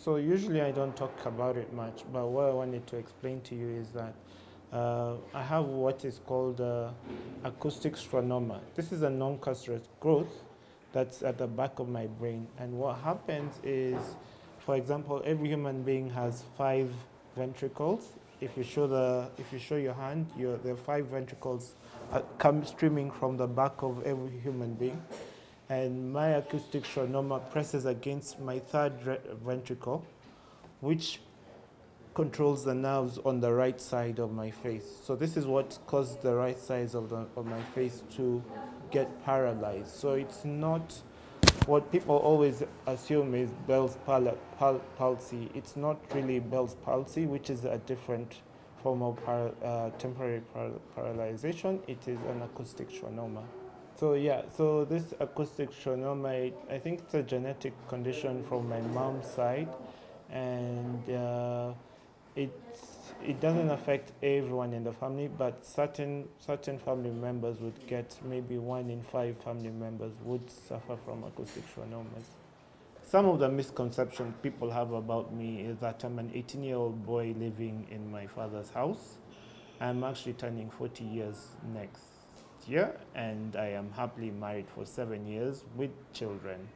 So usually I don't talk about it much, but what I wanted to explain to you is that uh, I have what is called uh, acoustic schwannoma. This is a non-cancerous growth that's at the back of my brain. And what happens is, for example, every human being has five ventricles. If you show the, if you show your hand, your, the five ventricles come streaming from the back of every human being. And my acoustic schwannoma presses against my third ventricle, which controls the nerves on the right side of my face. So this is what caused the right side of, the, of my face to get paralyzed. So it's not what people always assume is Bell's pal pal palsy. It's not really Bell's palsy, which is a different form of par uh, temporary par paralyzation. It is an acoustic schwannoma. So yeah, so this acoustic schwannoma, I think it's a genetic condition from my mom's side, and uh, it doesn't affect everyone in the family, but certain certain family members would get maybe one in five family members would suffer from acoustic schwannomas. Some of the misconceptions people have about me is that I'm an 18-year-old boy living in my father's house. I'm actually turning 40 years next year, and I am happily married for seven years with children.